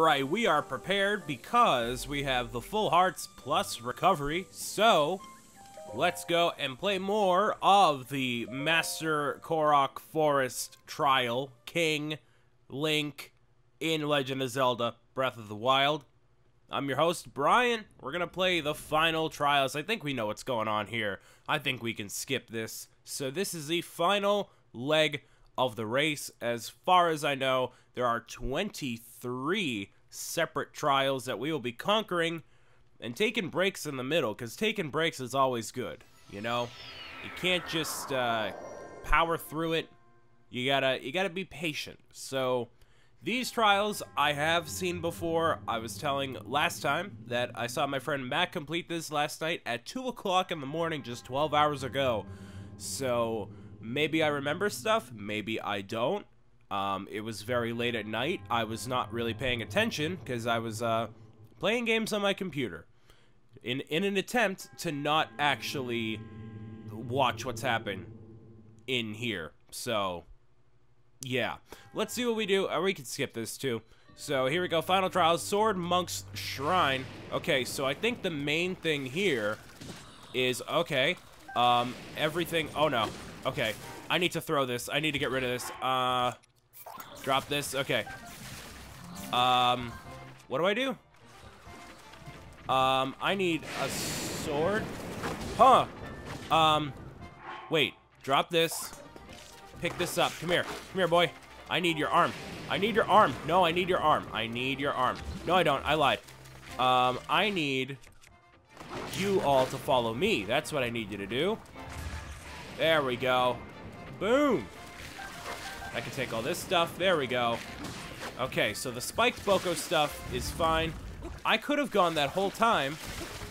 Alright, we are prepared because we have the full hearts plus recovery. So, let's go and play more of the Master Korok Forest Trial King Link in Legend of Zelda Breath of the Wild. I'm your host, Brian. We're going to play the final trials. I think we know what's going on here. I think we can skip this. So this is the final leg of the race. As far as I know, there are 23 separate trials that we will be conquering and taking breaks in the middle because taking breaks is always good, you know? You can't just uh, power through it. You gotta, you gotta be patient. So these trials I have seen before. I was telling last time that I saw my friend Matt complete this last night at 2 o'clock in the morning just 12 hours ago. So maybe I remember stuff, maybe I don't. Um, it was very late at night. I was not really paying attention because I was uh, playing games on my computer in, in an attempt to not actually watch what's happening in here. So yeah. Let's see what we do. Or we can skip this too. So here we go. Final trials. Sword Monk's Shrine. Okay, so I think the main thing here is, okay, um, everything. Oh no. Okay. I need to throw this. I need to get rid of this. Uh, drop this. Okay. Um, what do I do? Um, I need a sword. Huh. Um, wait. Drop this pick this up. Come here. Come here, boy. I need your arm. I need your arm. No, I need your arm. I need your arm. No, I don't. I lied. Um, I need you all to follow me. That's what I need you to do. There we go. Boom. I can take all this stuff. There we go. Okay, so the spiked Boko stuff is fine. I could have gone that whole time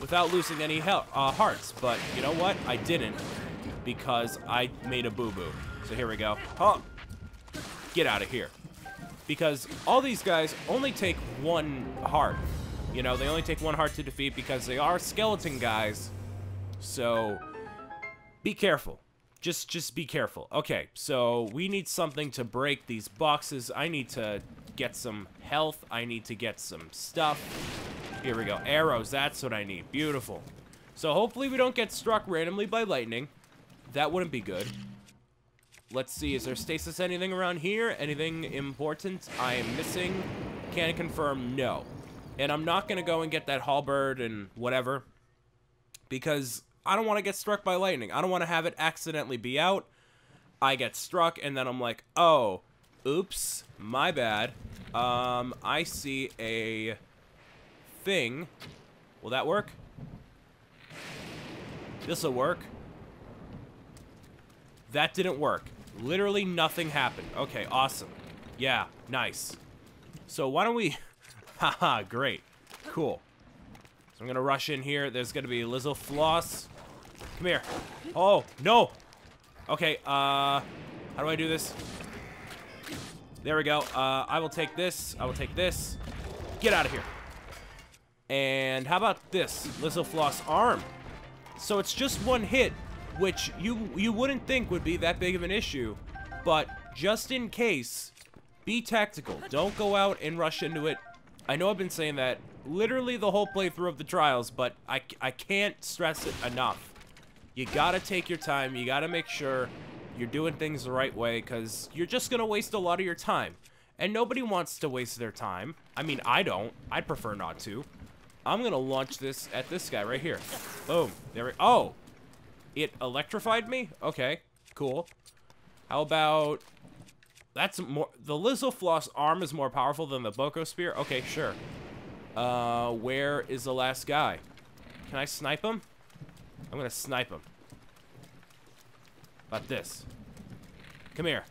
without losing any uh, hearts, but you know what? I didn't because I made a boo-boo. So here we go. Huh. Get out of here. Because all these guys only take one heart. You know, they only take one heart to defeat because they are skeleton guys. So, be careful. Just, just be careful. Okay, so we need something to break these boxes. I need to get some health. I need to get some stuff. Here we go. Arrows, that's what I need. Beautiful. So hopefully we don't get struck randomly by lightning. That wouldn't be good. Let's see, is there stasis anything around here? Anything important I am missing? Can I confirm no. And I'm not going to go and get that halberd and whatever. Because I don't want to get struck by lightning. I don't want to have it accidentally be out. I get struck and then I'm like, oh, oops, my bad. Um, I see a thing. Will that work? This'll work. That didn't work. Literally nothing happened. Okay, awesome. Yeah, nice. So why don't we... Haha, great. Cool. So I'm gonna rush in here. There's gonna be Lizalfos. Come here. Oh, no! Okay, uh... How do I do this? There we go. Uh, I will take this. I will take this. Get out of here. And how about this? Lizalfos arm. So it's just one hit, which you you wouldn't think would be that big of an issue. But just in case, be tactical. Don't go out and rush into it. I know I've been saying that literally the whole playthrough of the trials, but I, I can't stress it enough. You gotta take your time. You gotta make sure you're doing things the right way, because you're just gonna waste a lot of your time. And nobody wants to waste their time. I mean, I don't. I'd prefer not to. I'm gonna launch this at this guy right here. Boom. There we- Oh! It electrified me? Okay, cool. How about... That's more... The Lizalfos arm is more powerful than the Boko Spear? Okay, sure. Uh, where is the last guy? Can I snipe him? I'm gonna snipe him. About this. Come here.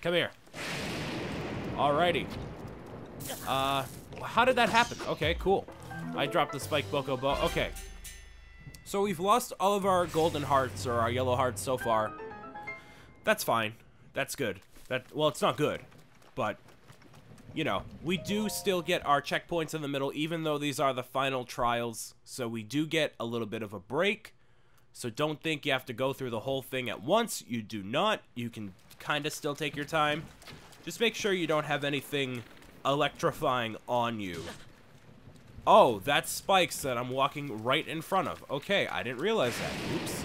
Come here. Alrighty. Uh, how did that happen? Okay, cool. I dropped the Spike Boko Bow. Okay. So we've lost all of our golden hearts, or our yellow hearts so far. That's fine. That's good. That Well, it's not good, but, you know, we do still get our checkpoints in the middle, even though these are the final trials. So we do get a little bit of a break. So don't think you have to go through the whole thing at once. You do not. You can kind of still take your time. Just make sure you don't have anything electrifying on you. Oh, that's spikes that I'm walking right in front of. Okay, I didn't realize that. Oops.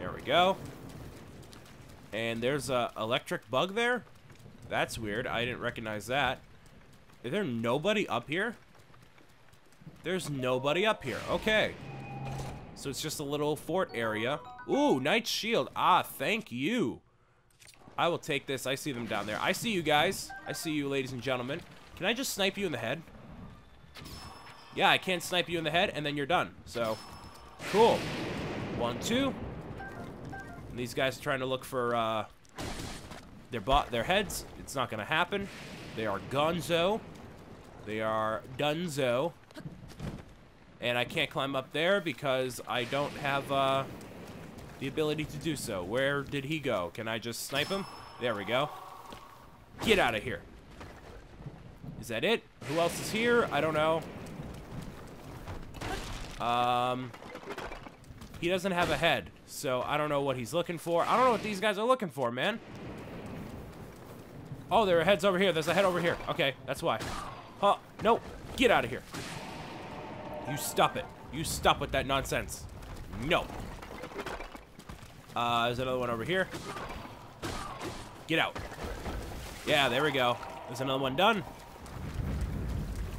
There we go. And there's a electric bug there? That's weird. I didn't recognize that. Is there nobody up here? There's nobody up here. Okay. So it's just a little fort area. Ooh, Knight Shield. Ah, thank you. I will take this. I see them down there. I see you guys. I see you, ladies and gentlemen. Can I just snipe you in the head? Yeah, I can't snipe you in the head, and then you're done. So, cool. One, two. These guys are trying to look for uh, their, their heads. It's not going to happen. They are gonzo. They are dunzo. And I can't climb up there because I don't have uh, the ability to do so. Where did he go? Can I just snipe him? There we go. Get out of here. Is that it? Who else is here? I don't know. Um, he doesn't have a head, so I don't know what he's looking for. I don't know what these guys are looking for, man. Oh, there are heads over here. There's a head over here. Okay, that's why. Huh, no. Get out of here. You stop it. You stop with that nonsense. No. Uh, there's another one over here. Get out. Yeah, there we go. There's another one done.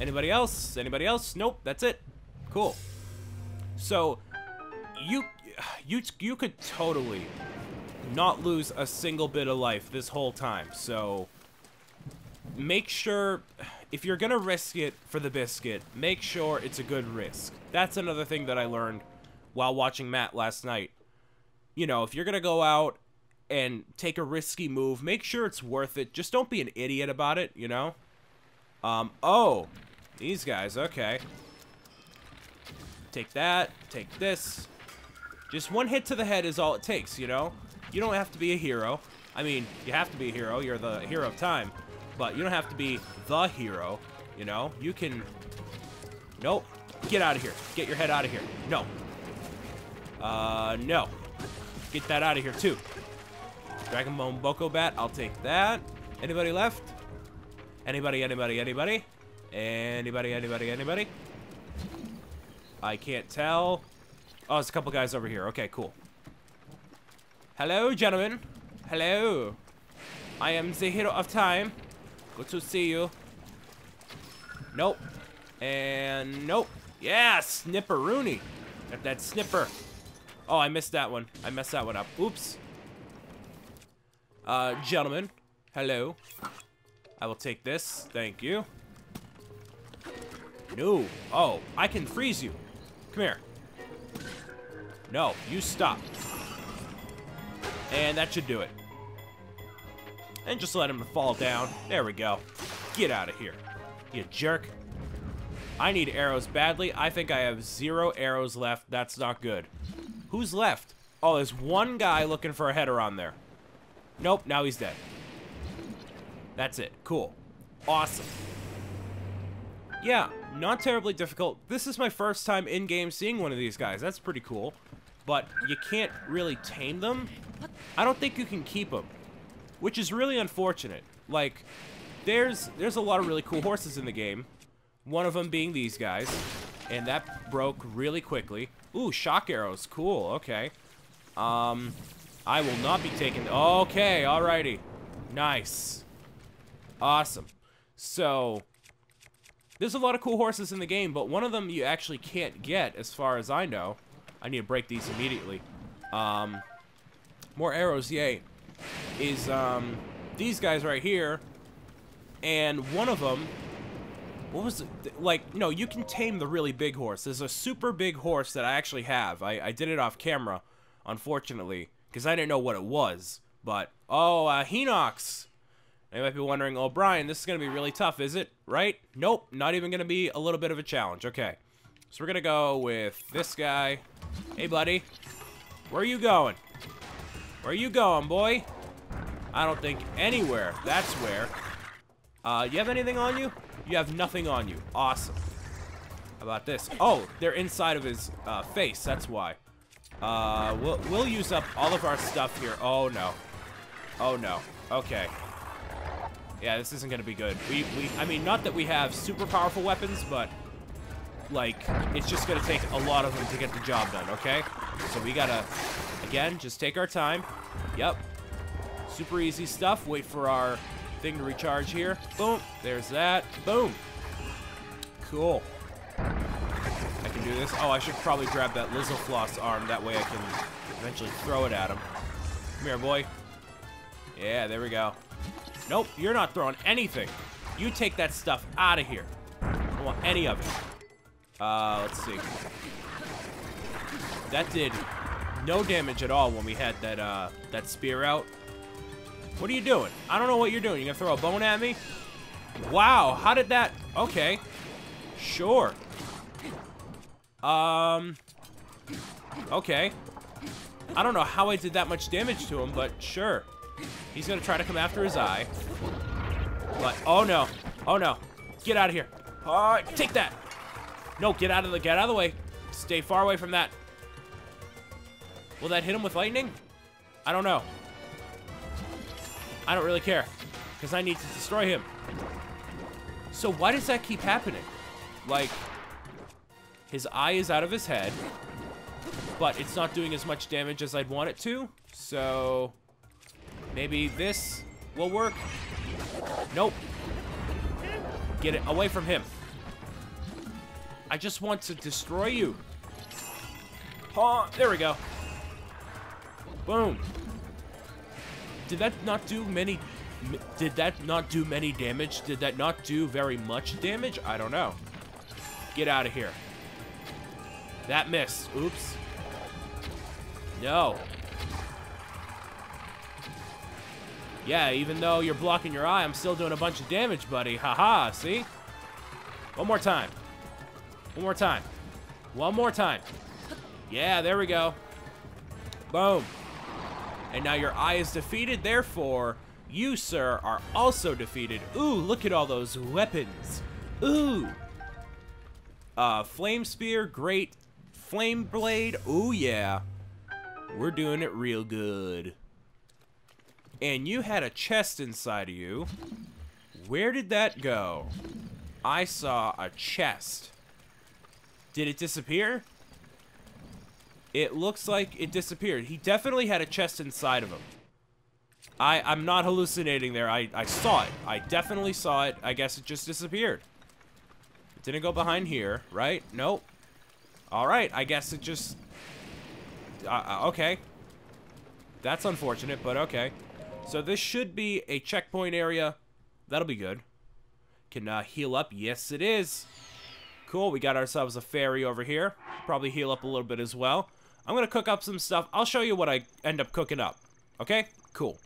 Anybody else? Anybody else? Nope, that's it. Cool. So, you, you, you could totally not lose a single bit of life this whole time. So, make sure, if you're going to risk it for the biscuit, make sure it's a good risk. That's another thing that I learned while watching Matt last night. You know, if you're going to go out and take a risky move, make sure it's worth it. Just don't be an idiot about it, you know? Um, oh, these guys, okay. Take that, take this. Just one hit to the head is all it takes, you know? You don't have to be a hero. I mean, you have to be a hero. You're the hero of time but you don't have to be the hero, you know? You can... Nope. Get out of here. Get your head out of here. No. Uh, no. Get that out of here, too. Dragon Bone Boko Bat, I'll take that. Anybody left? Anybody, anybody, anybody? Anybody, anybody, anybody? I can't tell. Oh, there's a couple guys over here. Okay, cool. Hello, gentlemen. Hello. I am the hero of time. Good to see you. Nope. And nope. Yeah, Snipperoonie. Got that snipper. Oh, I missed that one. I messed that one up. Oops. Uh, gentlemen. Hello. I will take this. Thank you. No. Oh, I can freeze you. Come here. No, you stop. And that should do it. And just let him fall down. There we go. Get out of here. You jerk. I need arrows badly. I think I have zero arrows left. That's not good. Who's left? Oh, there's one guy looking for a header on there. Nope, now he's dead. That's it. Cool. Awesome. Yeah, not terribly difficult. This is my first time in-game seeing one of these guys. That's pretty cool. But you can't really tame them. I don't think you can keep them which is really unfortunate. Like, there's there's a lot of really cool horses in the game. One of them being these guys, and that broke really quickly. Ooh, shock arrows, cool. Okay. Um, I will not be taking. Okay, alrighty, nice, awesome. So, there's a lot of cool horses in the game, but one of them you actually can't get, as far as I know. I need to break these immediately. Um, more arrows, yay is um, these guys right here, and one of them, what was it? Like, you know, you can tame the really big horse. There's a super big horse that I actually have. I, I did it off camera, unfortunately, because I didn't know what it was. But, oh, uh, Hinox. You might be wondering, oh, Brian, this is going to be really tough, is it? Right? Nope, not even going to be a little bit of a challenge. Okay, so we're going to go with this guy. Hey, buddy. Where are you going? Where are you going, boy? I don't think anywhere. That's where. Uh, you have anything on you? You have nothing on you. Awesome. How about this? Oh, they're inside of his uh, face. That's why. Uh, we'll, we'll use up all of our stuff here. Oh, no. Oh, no. Okay. Yeah, this isn't gonna be good. We, we, I mean, not that we have super powerful weapons, but, like, it's just gonna take a lot of them to get the job done, okay? So we gotta, again, just take our time. Yep. Super easy stuff. Wait for our thing to recharge here. Boom. There's that. Boom. Cool. I can do this. Oh, I should probably grab that Lizalfos arm. That way I can eventually throw it at him. Come here, boy. Yeah, there we go. Nope, you're not throwing anything. You take that stuff out of here. I don't want any of it. Uh, let's see. That did no damage at all when we had that, uh, that spear out. What are you doing? I don't know what you're doing. You're gonna throw a bone at me? Wow, how did that... Okay. Sure. Um... Okay. I don't know how I did that much damage to him, but sure. He's gonna try to come after his eye. But, oh no. Oh no. Get out of here. Alright, take that. No, get out of the, get out of the way. Stay far away from that. Will that hit him with lightning? I don't know. I don't really care. Because I need to destroy him. So why does that keep happening? Like, his eye is out of his head. But it's not doing as much damage as I'd want it to. So, maybe this will work. Nope. Get it away from him. I just want to destroy you. Oh, there we go. Boom. Did that not do many... Did that not do many damage? Did that not do very much damage? I don't know. Get out of here. That missed. Oops. No. Yeah, even though you're blocking your eye, I'm still doing a bunch of damage, buddy. Haha, -ha, see? One more time. One more time. One more time. Yeah, there we go. Boom. And now your eye is defeated, therefore, you, sir, are also defeated. Ooh, look at all those weapons. Ooh. Uh, Flame Spear, great. Flame Blade, ooh yeah. We're doing it real good. And you had a chest inside of you. Where did that go? I saw a chest. Did it disappear? It looks like it disappeared. He definitely had a chest inside of him. I, I'm not hallucinating there. I, I saw it. I definitely saw it. I guess it just disappeared. It didn't go behind here, right? Nope. Alright, I guess it just... Uh, uh, okay. That's unfortunate, but okay. So this should be a checkpoint area. That'll be good. Can uh, heal up? Yes, it is. Cool, we got ourselves a fairy over here. Probably heal up a little bit as well. I'm going to cook up some stuff. I'll show you what I end up cooking up. Okay? Cool.